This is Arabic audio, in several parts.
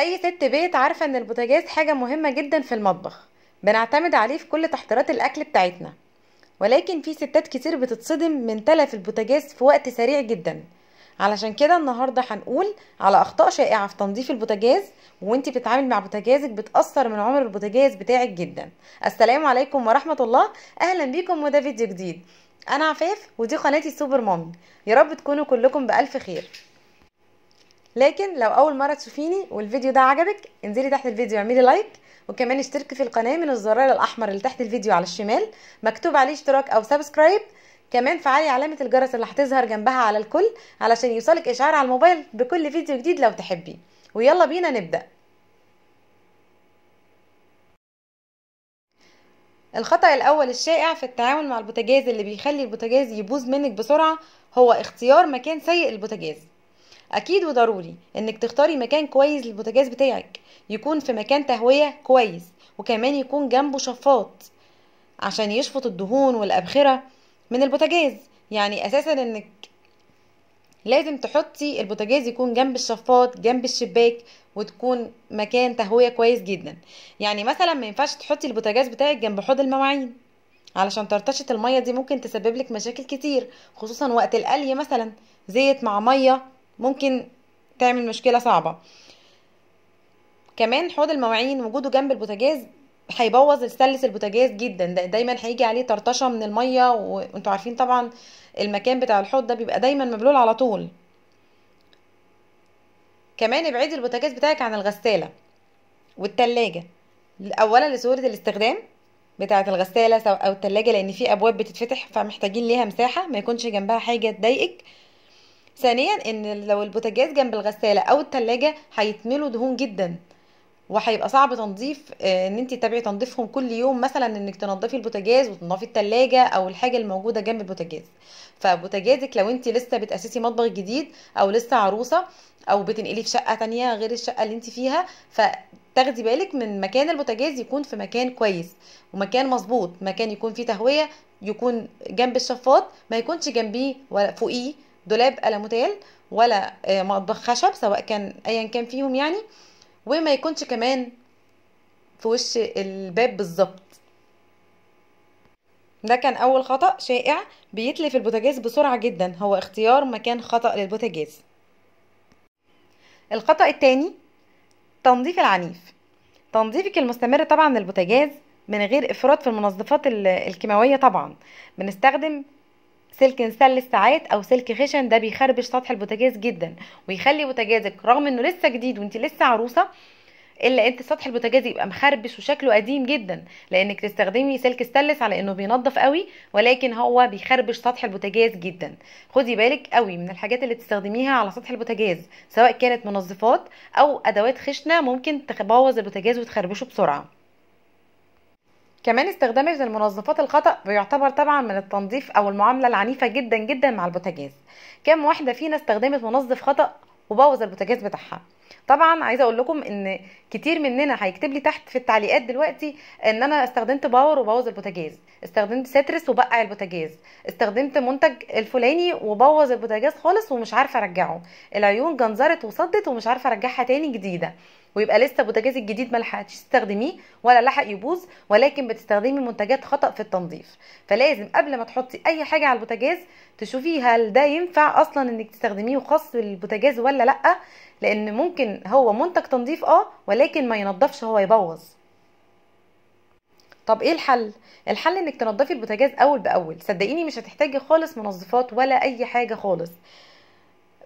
أي ست بيت عارفة إن البوتاجاز حاجة مهمة جدا في المطبخ. بنعتمد عليه في كل تحضيرات الأكل بتاعتنا. ولكن في ستات كتير بتتصدم من تلف البوتاجاز في وقت سريع جدا. علشان كده النهارده هنقول على أخطاء شائعة في تنظيف البوتاجاز وإنتي بتتعاملي مع بوتاجازك بتأثر من عمر البوتاجاز بتاعك جدا. السلام عليكم ورحمة الله. أهلا بيكم وده فيديو جديد. أنا عفاف ودي قناتي سوبر مامي. يا رب تكونوا كلكم بألف خير. لكن لو أول مرة تشوفيني والفيديو ده عجبك انزلي تحت الفيديو اعملي like وكمان اشتركي في القناة من الزرار الأحمر اللي تحت الفيديو على الشمال. مكتوب عليه اشتراك أو subscribe. كمان فعلي علامة الجرس اللي هتظهر جنبها على الكل علشان يوصلك إشعار على الموبايل بكل فيديو جديد لو تحبي. ويلا بينا نبدأ. الخطأ الأول الشائع في التعامل مع البوتاجاز اللي بيخلي البوتاجاز يبوظ منك بسرعة هو اختيار مكان سيء للبوتاجاز. أكيد وضروري إنك تختاري مكان كويس للبوتاجاز بتاعك يكون في مكان تهوية كويس وكمان يكون جنبه شفاط عشان يشفط الدهون والأبخرة من البوتاجاز. يعني أساسا إنك لازم تحطي البوتاجاز يكون جنب الشفاط جنب الشباك وتكون مكان تهوية كويس جدا. يعني مثلا ما ينفعش تحطي البوتاجاز بتاعك جنب حوض المواعين علشان طرطشة المية دي ممكن تسبب لك مشاكل كتير خصوصا وقت القلي مثلا زيت مع مية ممكن تعمل مشكلة صعبة. كمان حوض المواعين وجوده جنب البوتاجاز هيبوظ السلس البوتاجاز جدا. ده دايما هيجي عليه طرطشة من المية وانتوا عارفين طبعا المكان بتاع الحوض ده بيبقى دايما مبلول على طول. كمان ابعدي البوتاجاز بتاعك عن الغسالة والتلاجة. اولا لسهوله الاستخدام بتاعة الغسالة أو التلاجة لأن في أبواب بتتفتح فمحتاجين ليها مساحة ما يكونش جنبها حاجة تضايقك. ثانيا إن لو البوتاجاز جنب الغسالة أو التلاجة هيتملوا دهون جدا وهيبقى صعب تنظيف إن انت تتابعي تنظيفهم كل يوم مثلا إنك تنظفي البوتاجاز وتنظفي التلاجة أو الحاجة الموجودة جنب البوتاجاز. فبوتاجازك لو انت لسه بتأسسي مطبخ جديد أو لسه عروسة أو بتنقلي في شقة تانية غير الشقة اللي انت فيها فتاخدي بالك من مكان البوتاجاز يكون في مكان كويس ومكان مظبوط. مكان يكون فيه تهوية يكون جنب الشفاط ما يكونش جنبيه ولا فوقيه. دولاب ألموتيل ولا مطبخ خشب سواء كان ايا كان فيهم يعني وما يكونش كمان في وش الباب بالظبط. ده كان أول خطأ شائع بيتلف البوتاجاز بسرعة جدا. هو اختيار مكان خطأ للبوتاجاز. الخطأ التاني تنظيف العنيف. تنظيفك المستمر طبعا للبوتاجاز من غير إفراط في المنظفات الكيماوية طبعا. بنستخدم سلك نسلس ساعات أو سلك خشن ده بيخربش سطح البوتاجاز جدا ويخلي بوتاجازك رغم إنه لسه جديد وانت لسه عروسة إلا أنت سطح البوتاجاز يبقى مخربش وشكله قديم جدا لأنك تستخدمي سلك ستانلس على إنه بينظف قوي ولكن هو بيخربش سطح البوتاجاز جدا. خدي بالك قوي من الحاجات اللي تستخدميها على سطح البوتاجاز سواء كانت منظفات أو أدوات خشنة ممكن تبوظ البوتاجاز وتخربشه بسرعة. كمان استخدامك للمنظفات الخطأ بيعتبر طبعا من التنظيف أو المعاملة العنيفة جدا جدا مع البوتاجاز. كام واحدة فينا استخدمت منظف خطأ وبوظ البوتاجاز بتاعها. طبعا عايزة أقول لكم إن كتير مننا هيكتب لي تحت في التعليقات دلوقتي إن أنا استخدمت باور وبوظ البوتاجاز. استخدمت سيترس وبقع البوتاجاز. استخدمت منتج الفلاني وبوظ البوتاجاز خالص ومش عارفة أرجعه. العيون جنزرت وصدت ومش عارفة أرجعها تاني جديدة. ويبقى لسه بوتاجاز الجديد ما لحقتش تستخدميه ولا لحق يبوظ ولكن بتستخدمي منتجات خطأ في التنظيف. فلازم قبل ما تحطي أي حاجة على البوتاجاز تشوفي هل ده ينفع أصلا إنك تستخدميه خاص بالبوتاجاز ولا لأ لأن ممكن هو منتج تنظيف آه ولكن ما ينضفش هو يبوظ. طب إيه الحل؟ الحل إنك تنضفي البوتاجاز أول بأول. صدقيني مش هتحتاجي خالص منظفات ولا أي حاجة خالص.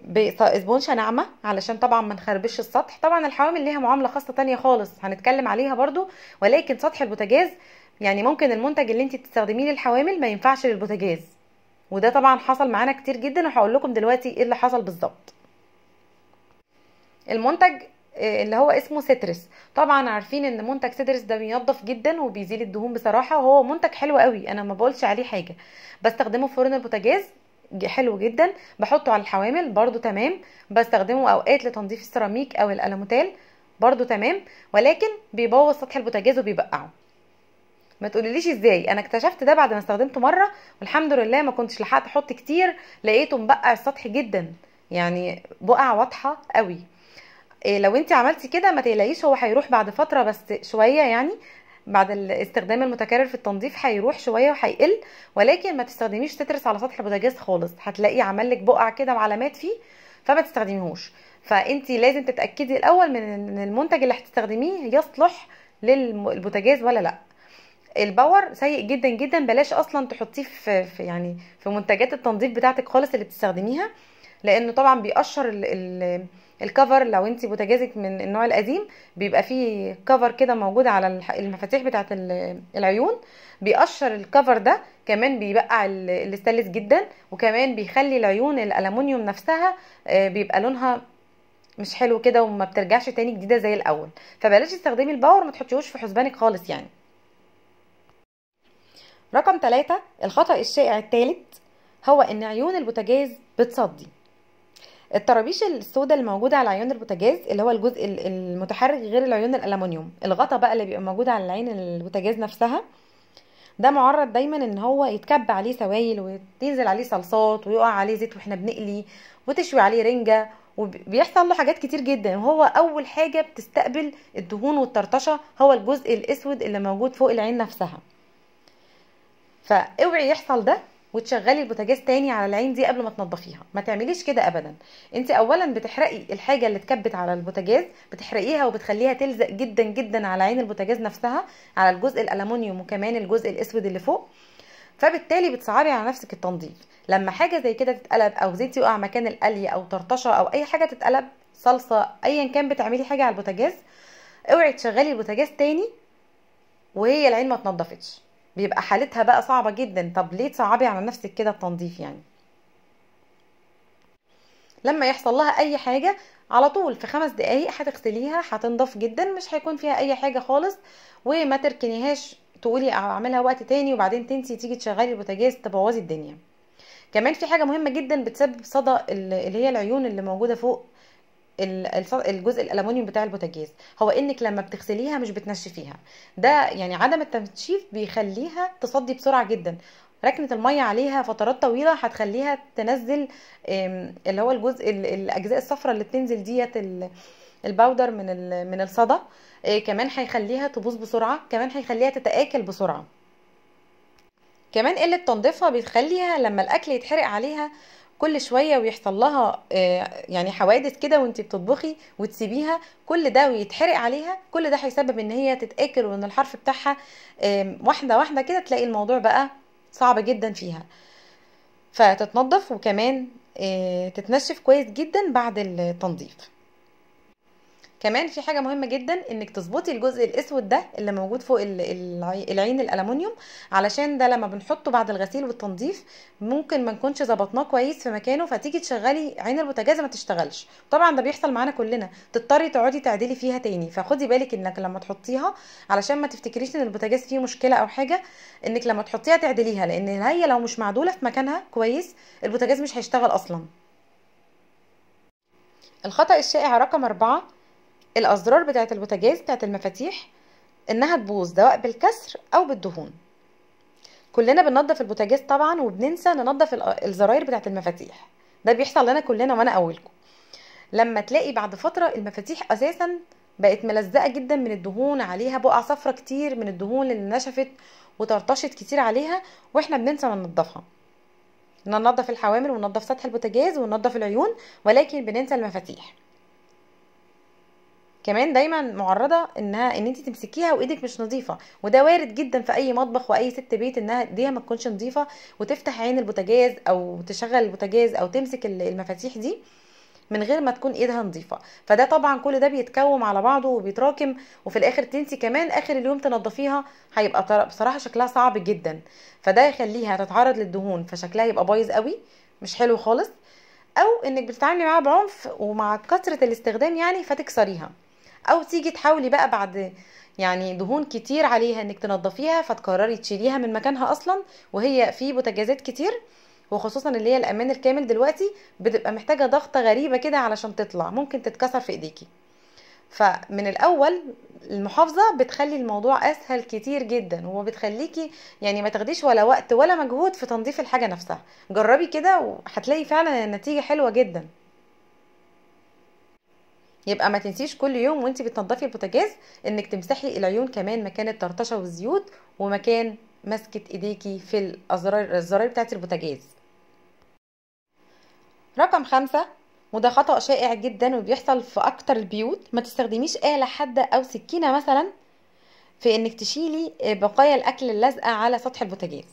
بإسفنجة ناعمة علشان طبعا ما نخربش السطح. طبعا الحوامل ليها معاملة خاصة تانية خالص هنتكلم عليها برضو. ولكن سطح البوتاجاز يعني ممكن المنتج اللي انت بتستخدميه للحوامل ما ينفعش للبوتاجاز. وده طبعا حصل معانا كتير جدا وهقول لكم دلوقتي إيه اللي حصل بالظبط. المنتج اللي هو اسمه سيترس. طبعا عارفين إن منتج سيترس ده بينضف جدا وبيزيل الدهون بصراحة وهو منتج حلو قوي. أنا ما بقولش عليه حاجة. بستخدمه في فرن البوتاجاز. حلو جدا. بحطه على الحوامل برضو تمام. بستخدمه أوقات لتنظيف السيراميك أو الالوميتال برضو تمام. ولكن بيبوظ سطح البوتاجاز وبيبقعه. ما تقوليليش إزاي؟ أنا اكتشفت ده بعد ما استخدمته مرة والحمد لله ما كنتش لحقت أحط كتير لقيته مبقع السطح جدا. يعني بقع واضحة قوي. إيه لو انت عملتي كده ما تقلقيش هو هيروح بعد فترة بس شوية يعني. بعد الاستخدام المتكرر في التنظيف هيروح شوية وهيقل ولكن ما تستخدميش سيترس على سطح البوتاجاز خالص. هتلاقيه عمل لك بقع كده وعلامات فيه فما تستخدميهوش. فانت لازم تتأكدي الأول من ان المنتج اللي هتستخدميه يصلح للبوتاجاز ولا لأ. الباور سيء جدا جدا بلاش أصلا تحطيه في, يعني في منتجات التنظيف بتاعتك خالص اللي بتستخدميها لأنه طبعا بيقشر ال ال ال cover لو انت بوتاجازك من النوع القديم بيبقى فيه cover كده موجود على المفاتيح بتاعه العيون بيقشر ال cover ده كمان بيبقع الاستانلس جدا وكمان بيخلي العيون الالومنيوم نفسها بيبقى لونها مش حلو كده وما بترجعش تاني جديدة زي الأول. فبلاش تستخدمي الباور ما تحطيهوش في حسبانك خالص يعني. رقم ثلاثة الخطأ الشائع الثالث هو إن عيون البوتاجاز بتصدي. الطرابيش السوداء اللي موجودة على عيون البوتاجاز اللي هو الجزء المتحرك غير العيون الالومنيوم الغطا بقى اللي بيبقى موجود على العين البوتاجاز نفسها ده معرض دايما إن هو يتكب عليه سوائل وتنزل عليه صلصات ويقع عليه زيت وإحنا بنقلي وتشوي عليه رنجة وبيحصل له حاجات كتير جدا. وهو أول حاجة بتستقبل الدهون والطرطشة هو الجزء الأسود اللي موجود فوق العين نفسها. فأوعي يحصل ده. وتشغلي البوتاجاز تاني على العين دي قبل ما تنضفيها. ما تعمليش كده ابدا. أنت اولا بتحرقي الحاجة اللي اتكبت على البوتاجاز بتحرقيها وبتخليها تلزق جدا جدا على عين البوتاجاز نفسها على الجزء الالومنيوم وكمان الجزء الأسود اللي فوق. فبالتالي بتصعبي على نفسك التنظيف. لما حاجة زي كده تتقلب أو زيت يقع مكان القلي أو طرطشة أو أي حاجة تتقلب صلصة ايا كان بتعملي حاجة على البوتاجاز اوعي تشغلي البوتاجاز تاني وهي العين ما اتنضفتش بيبقى حالتها بقى صعبة جدا. طب ليه تصعبي على نفسك كده التنظيف يعني؟ لما يحصل لها أي حاجة على طول في خمس دقايق هتغسليها هتنضف جدا مش هيكون فيها أي حاجة خالص وما تركنيهاش تقولي أعملها وقت تاني وبعدين تنسي تيجي تشغلي البوتاجاز تبوظي الدنيا. كمان في حاجة مهمة جدا بتسبب صدى اللي هي العيون اللي موجودة فوق الجزء الالومنيوم بتاع البوتاجاز هو إنك لما بتغسليها مش بتنشفيها ده يعني عدم التنشيف بيخليها تصدي بسرعة جدا. ركنة المية عليها فترات طويلة هتخليها تنزل اللي هو الجزء الأجزاء الصفراء اللي بتنزل ديت الباودر من من الصدى كمان هيخليها تبوظ بسرعة كمان هيخليها تتآكل بسرعة. كمان قلة تنظيفها بتخليها لما الأكل يتحرق عليها كل شوية ويحصل لها يعني حوادث كده وانت بتطبخي وتسيبيها كل ده ويتحرق عليها كل ده هيسبب إن هي تتاكل وإن الحرف بتاعها واحدة واحدة كده تلاقي الموضوع بقى صعب جدا فيها. فتتنضف وكمان تتنشف كويس جدا بعد التنظيف. كمان في حاجة مهمة جدا إنك تظبطي الجزء الأسود ده اللي موجود فوق العين الالومنيوم علشان ده لما بنحطه بعد الغسيل والتنظيف ممكن ما نكونش ظبطناه كويس في مكانه فتيجي تشغلي عين البوتاجاز ما تشتغلش. طبعا ده بيحصل معانا كلنا. تضطري تقعدي تعدلي فيها تاني. فخدي بالك إنك لما تحطيها علشان ما تفتكريش إن البوتاجاز فيه مشكلة أو حاجة إنك لما تحطيها تعدليها لأن هي لو مش معدولة في مكانها كويس البوتاجاز مش هيشتغل أصلا. الخطأ الشائع رقم أربعة الأزرار بتاعه البوتاجاز بتاعه المفاتيح إنها تبوظ سواء بالكسر أو بالدهون. كلنا بننضف البوتاجاز طبعا وبننسى ننضف الزراير بتاعه المفاتيح. ده بيحصل لنا كلنا وأنا أولكم. لما تلاقي بعد فترة المفاتيح أساسا بقت ملزقة جدا من الدهون عليها بقع صفرة كتير من الدهون اللي نشفت وطرطشت كتير عليها وإحنا بننسى ننضفها ننضف الحوامل وننضف سطح البوتاجاز وننضف العيون ولكن بننسى المفاتيح. كمان دايما معرضة إنها إن انت تمسكيها وإيدك مش نظيفة وده وارد جدا في أي مطبخ وأي ست بيت إنها ايديها ما تكونش نظيفة وتفتح عين البوتاجاز أو تشغل البوتاجاز أو تمسك المفاتيح دي من غير ما تكون إيدها نظيفة. فده طبعا كل ده بيتكوم على بعضه وبيتراكم وفي الآخر تنسي كمان آخر اليوم تنضفيها هيبقى بصراحة شكلها صعب جدا. فده يخليها تتعرض للدهون فشكلها يبقى بايظ قوي مش حلو خالص. أو إنك بتتعاملي معاها بعنف ومع كثرة الاستخدام يعني فتكسريها. أو تيجي تحاولي بقى بعد يعني دهون كتير عليها إنك تنضفيها فتقرري تشيليها من مكانها أصلا وهي في بوتاجازات كتير وخصوصا اللي هي الأمان الكامل دلوقتي بتبقى محتاجة ضغطة غريبة كده علشان تطلع ممكن تتكسر في إيديكي. فمن الأول المحافظة بتخلي الموضوع أسهل كتير جدا وبتخليكي يعني ما تاخديش ولا وقت ولا مجهود في تنظيف الحاجة نفسها. جربي كده وهتلاقي فعلا النتيجه حلوة جدا. يبقى ما تنسيش كل يوم وانت بتنضفي البوتاجاز انك تمسحي العيون كمان مكان الطرطشة والزيوت ومكان مسكة ايديكي في الازرار الزراير بتاعت البوتاجاز. رقم خمسة وده خطأ شائع جدا وبيحصل في أكتر البيوت ما تستخدميش آلة حادة أو سكينة مثلا في إنك تشيلي بقايا الأكل اللازقة على سطح البوتاجاز.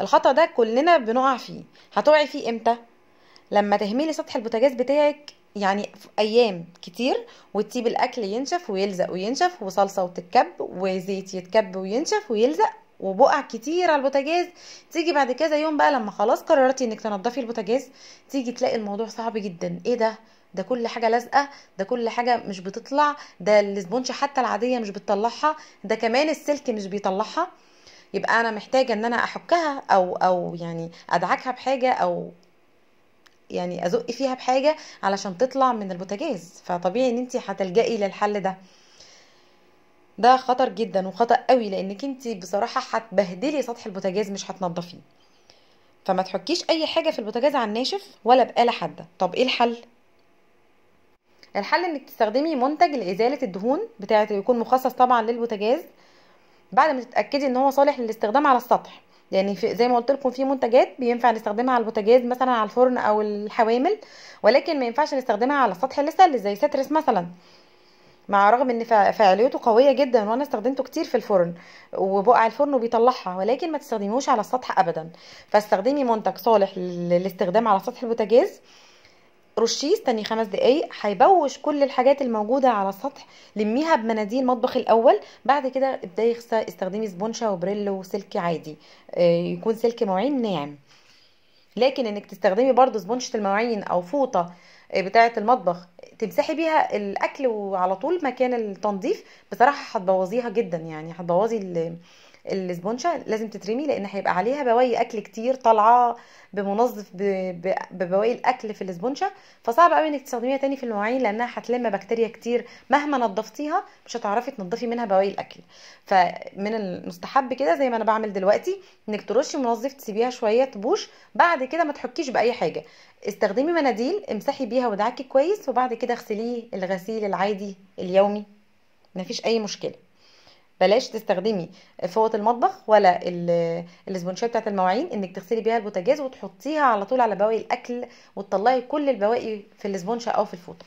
الخطأ ده كلنا بنقع فيه. هتقعي فيه إمتى؟ لما تهملي سطح البوتاجاز بتاعك يعني أيام كتير وتسيب الأكل ينشف ويلزق وينشف وصلصة وتتكب وزيت يتكب وينشف ويلزق وبقع كتير على البوتاجاز. تيجي بعد كذا يوم بقى لما خلاص قررتي إنك تنضفي البوتاجاز تيجي تلاقي الموضوع صعب جدا. إيه ده؟ ده كل حاجة لازقة ده كل حاجة مش بتطلع ده ال sponge حتى العادية مش بتطلعها ده كمان السلك مش بيطلعها. يبقى أنا محتاجة إن أنا أحكها أو أو يعني أدعكها بحاجة أو يعني أزق فيها بحاجة علشان تطلع من البوتاجاز فطبيعي إن انت هتلجئي للحل ده. ده خطر جدا وخطأ قوي لأنك انت بصراحة هتبهدلي سطح البوتاجاز مش هتنضفيه. فما تحكيش أي حاجة في البوتاجاز على الناشف ولا بآلة حادة. طب إيه الحل؟ الحل إنك تستخدمي منتج لإزالة الدهون بتاعة يكون مخصص طبعا للبوتاجاز. بعد ما تتأكدي إن هو صالح للاستخدام على السطح يعني في زي ما قلت لكم في منتجات بينفع نستخدمها على البوتاجاز مثلا على الفرن أو الحوامل ولكن ما ينفعش نستخدمها على السطح اللي زي سترس مثلا. مع رغم إن فعاليته قوية جدا وأنا استخدمته كتير في الفرن وبقع الفرن وبيطلعها ولكن ما تستخدموش على السطح ابدا. فاستخدمي منتج صالح للاستخدام على سطح البوتاجاز رشيه استني خمس دقايق هيبوش كل الحاجات الموجودة على السطح لميها بمناديل مطبخ الأول. بعد كده ابدأي استخدمي سبونشة وبريل وسلك عادي. يكون سلك مواعين ناعم. لكن إنك تستخدمي برضو سبونشة المواعين أو فوطة بتاعة المطبخ تمسحي بيها الأكل وعلى طول مكان التنظيف بصراحة هتبوظيها جدا يعني هتبوظي الاسبونشة لازم تترمي لأن هيبقى عليها بواقي أكل كتير طالعة بمنظف ببواقي الأكل في الاسبونشة فصعب قوي إنك تستخدميها تاني في المواعين لأنها هتلم بكتيريا كتير. مهما نظفتيها مش هتعرفي تنضفي منها بواقي الأكل. فمن المستحب كده زي ما أنا بعمل دلوقتي إنك ترشي منظف تسيبيها شوية تبوش. بعد كده ما تحكيش بأي حاجة. استخدمي مناديل امسحي بيها ودعكي كويس وبعد كده اغسليه الغسيل العادي اليومي. مفيش أي مشكلة. بلاش تستخدمي فوط المطبخ ولا الاسبونشات بتاعت المواعين إنك تغسلي بيها البوتاجاز وتحطيها على طول على بواقي الأكل وتطلعي كل البواقي في الاسبونشة أو في الفوطة.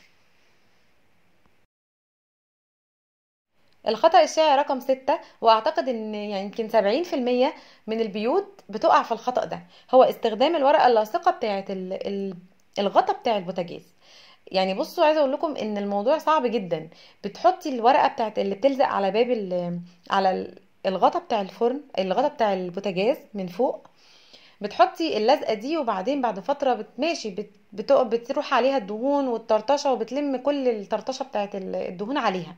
الخطأ الشائع رقم ستة وأعتقد إن يعني يمكن سبعين في المية من البيوت بتقع في الخطأ ده. هو استخدام الورقة اللاصقة بتاعت الغطا بتاع البوتاجاز. يعني بصوا عايزة أقول لكم إن الموضوع صعب جدا. بتحطي الورقة بتاعت اللي بتلزق على باب على الغطا بتاع الفرن الغطا بتاع البوتاجاز من فوق. بتحطي اللزقة دي وبعدين بعد فترة بتماشي بت... بتروح عليها الدهون والطرطشة وبتلم كل الطرطشة بتاعت الدهون عليها.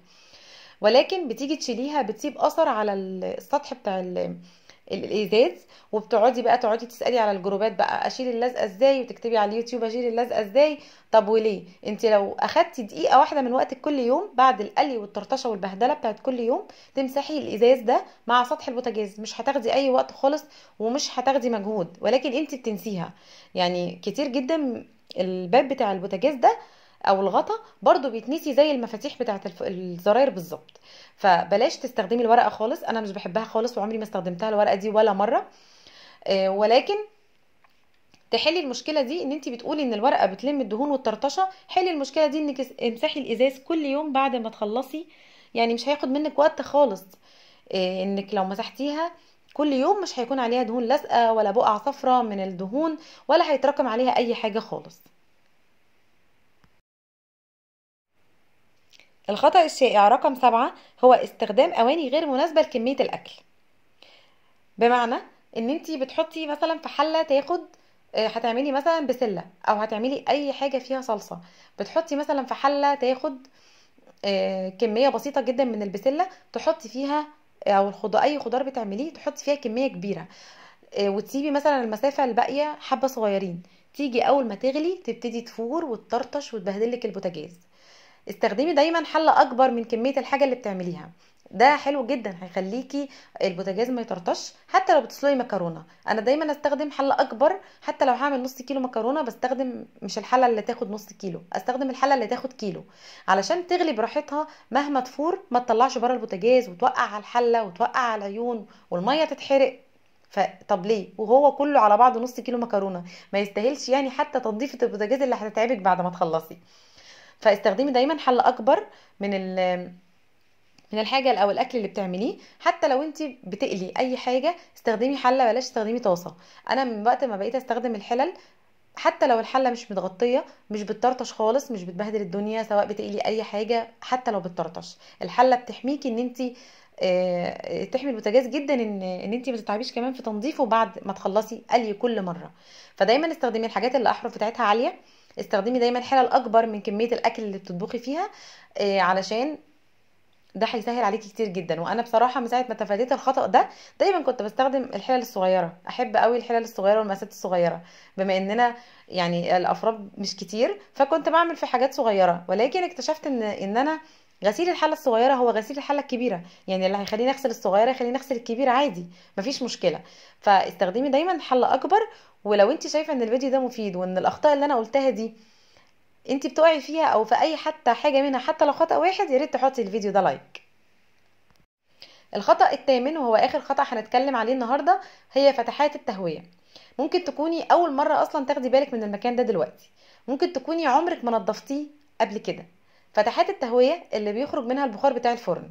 ولكن بتيجي تشيليها بتسيب أثر على السطح بتاع الازاز وبتقعدي بقى تقعدي تسألي على الجروبات بقى أشيل اللزقة إزاي؟ وتكتبي على اليوتيوب أشيل اللزقة إزاي؟ طب وليه؟ أنت لو أخدتي دقيقة واحدة من وقتك كل يوم بعد القلي والطرطشة والبهدلة بتاعت كل يوم تمسحي الإزاز ده مع سطح البوتاجاز. مش هتاخدي أي وقت خالص ومش هتاخدي مجهود ولكن أنت بتنسيها. يعني كتير جدا الباب بتاع البوتاجاز ده أو الغطا برضو بيتنسي زي المفاتيح بتاعة الزراير بالظبط. فبلاش تستخدمي الورقة خالص. أنا مش بحبها خالص وعمري ما استخدمتها الورقة دي ولا مرة. ولكن تحلي المشكلة دي إن انت بتقولي إن الورقة بتلم الدهون والطرطشة. حلي المشكلة دي إنك امسحي الإزاز كل يوم بعد ما تخلصي. يعني مش هياخد منك وقت خالص. إنك لو مسحتيها كل يوم مش هيكون عليها دهون لازقة ولا بقع صفرة من الدهون ولا هيتراكم عليها أي حاجة خالص. الخطأ الشائع رقم سبعة هو استخدام أواني غير مناسبة لكمية الأكل. بمعنى إن أنتي بتحطي مثلا في حلة تاخد هتعملي مثلا بسلة أو هتعملي أي حاجة فيها صلصة. بتحطي مثلا في حلة تاخد كمية بسيطة جدا من البسلة تحطي فيها أو الخضار أي خضار بتعمليه تحطي فيها كمية كبيرة. وتسيبي مثلا المسافة الباقية حبة صغيرين. تيجي أول ما تغلي تبتدي تفور وتطرطش وتبهدلك البوتاجاز. استخدمي دايما حلة أكبر من كمية الحاجة اللي بتعمليها. ده حلو جدا هيخليكي البوتاجاز ما يطرطش حتى لو بتسلقي مكرونة. أنا دايما أستخدم حلة أكبر حتى لو هعمل نص كيلو مكرونة بستخدم مش الحلة اللي تاخد نص كيلو أستخدم الحلة اللي تاخد كيلو. علشان تغلي براحتها مهما تفور ما تطلعش بره البوتاجاز وتوقع على الحلة وتوقع على العيون والمية تتحرق. فطب ليه؟ وهو كله على بعضه نص كيلو مكرونة. ما يستاهلش يعني حتى تنظيفه البوتاجاز اللي هتتعبك بعد ما تخلصي. فاستخدمي دايما حله أكبر من ال من الحاجة أو الأكل اللي بتعمليه. حتى لو انت بتقلي أي حاجة استخدمي حلة بلاش تستخدمي طاسة. أنا من وقت ما بقيت أستخدم الحلل حتى لو الحلة مش متغطية مش بتطرطش خالص مش بتبهدل الدنيا سواء بتقلي أي حاجة حتى لو بتطرطش. الحلة بتحميكي إن انت تحمي البوتاجاز جدا إن إن انت ما تتعبيش كمان في تنظيفه بعد ما تخلصي قلي كل مرة. فدايما استخدمي الحاجات اللي الاحرف بتاعتها عالية. استخدمي دايما حلل اكبر من كمية الأكل اللي بتطبخي فيها علشان ده هيسهل عليكي كتير جدا. وأنا بصراحة من ساعة ما تفاديت الخطأ ده دايما كنت بستخدم الحلل الصغيرة. أحب قوي الحلل الصغيرة والمقاسات الصغيرة. بما إننا يعني الأفراد مش كتير فكنت بعمل في حاجات صغيرة. ولكن اكتشفت إن إن أنا غسيل الحلة الصغيرة هو غسيل الحلة الكبيرة. يعني اللي هيخليني أغسل الصغيرة يخليني أغسل الكبيره عادي مفيش مشكلة. فاستخدمي دايما حلة أكبر ولو انت شايفة ان الفيديو ده مفيد وان الاخطاء اللي أنا قلتها دي انت بتقعي فيها أو في اي حتى حاجة منها حتى لو خطأ واحد يا ريت تحطي الفيديو ده لايك. الخطأ الثامن وهو آخر خطأ هنتكلم عليه النهارده هي فتحات التهوية. ممكن تكوني أول مرة أصلا تاخدي بالك من المكان ده دلوقتي. ممكن تكوني عمرك ما نظفتيه قبل كده. فتحات التهوية اللي بيخرج منها البخار بتاع الفرن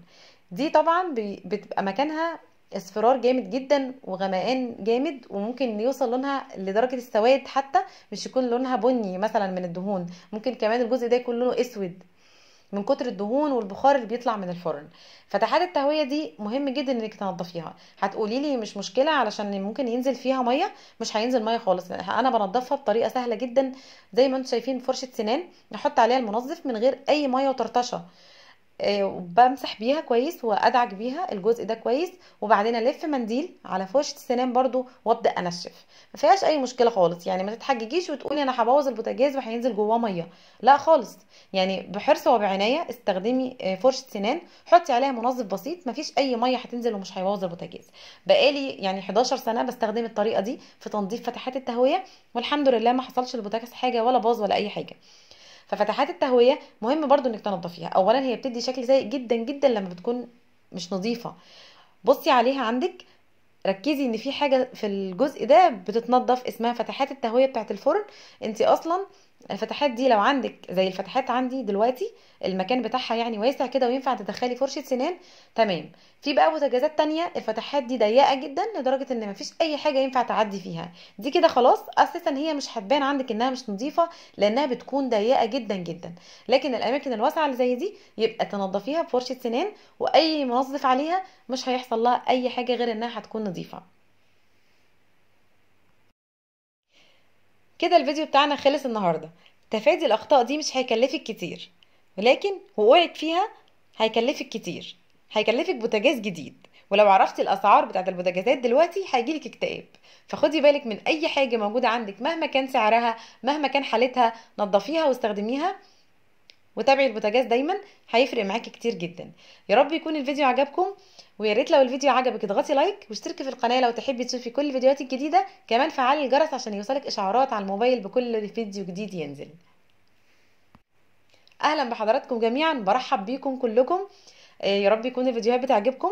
دي طبعا بتبقى مكانها اصفرار جامد جدا وغمقان جامد وممكن يوصل لونها لدرجة السواد حتى مش يكون لونها بني مثلا من الدهون. ممكن كمان الجزء ده يكون لونه أسود من كتر الدهون والبخار اللي بيطلع من الفرن. فتحات التهوية دي مهم جدا إنك تنضفيها هتقولي لي مش مشكلة علشان ممكن ينزل فيها مية؟ مش هينزل مية خالص. أنا بنضفها بطريقة سهلة جدا. زي ما أنتم شايفين فرشة سنان نحط عليها المنظف من غير أي مية وطرطشة. بمسح بيها كويس وأدعك بيها الجزء ده كويس. وبعدين ألف منديل على فرشة السنان برضو وأبدأ أنشف. ما فيهاش أي مشكلة خالص. يعني ما تتحججيش وتقولي أنا هبوظ البوتاجاز وهينزل جواه مية. لا خالص. يعني بحرص وبعناية استخدمي فرشة سنان. حطي عليها منظف بسيط. ما فيش أي مية هتنزل ومش هيبوظ البوتاجاز. بقالي يعني 11 سنة بستخدم الطريقة دي في تنظيف فتحات التهوية. والحمد لله ما حصلش البوتاجاز حاجة ولا باظ ولا أي حاجة. ففتحات التهوية مهم برضو إنك تنضفيها اولا هي بتدي شكل سيء جدا جدا لما بتكون مش نظيفة. بصي عليها عندك ركزي إن في حاجة في الجزء ده بتتنضف اسمها فتحات التهوية بتاعه الفرن. انت أصلا الفتحات دي لو عندك زي الفتحات عندي دلوقتي المكان بتاعها يعني واسع كده وينفع تدخلي فرشة سنان تمام. في بقى بوتاجازات تانية الفتحات دي ضيقة جدا لدرجة إن مفيش أي حاجة ينفع تعدي فيها. دي كده خلاص أساسا هي مش هتبان عندك إنها مش نظيفة لأنها بتكون ضيقة جدا جدا. لكن الأماكن الواسعة اللي زي دي يبقى تنضفيها بفرشة سنان وأي منظف عليها مش هيحصل لها أي حاجة غير إنها هتكون نظيفة. كده الفيديو بتاعنا خلص النهارده. تفادي الأخطاء دي مش هيكلفك كتير ولكن وقوعك فيها هيكلفك كتير هيكلفك بوتاجاز جديد. ولو عرفتي الأسعار بتاعت البوتاجازات دلوقتي هيجيلك اكتئاب. فخدي بالك من أي حاجة موجودة عندك مهما كان سعرها مهما كان حالتها نظفيها واستخدميها. وتابعي البوتاجاز دايما هيفرق معاكي كتير جدا. يا رب يكون الفيديو عجبكم ويا ريت لو الفيديو عجبك اضغطي like واشتركي في القناة لو تحبي تشوفي كل الفيديوهات الجديدة. كمان فعلي الجرس عشان يوصلك إشعارات على الموبايل بكل فيديو جديد ينزل. أهلا بحضراتكم جميعا برحب بيكم كلكم. يا رب يكون الفيديوهات بتعجبكم.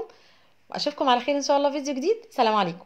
وأشوفكم على خير إن شاء الله فيديو جديد. سلام عليكم.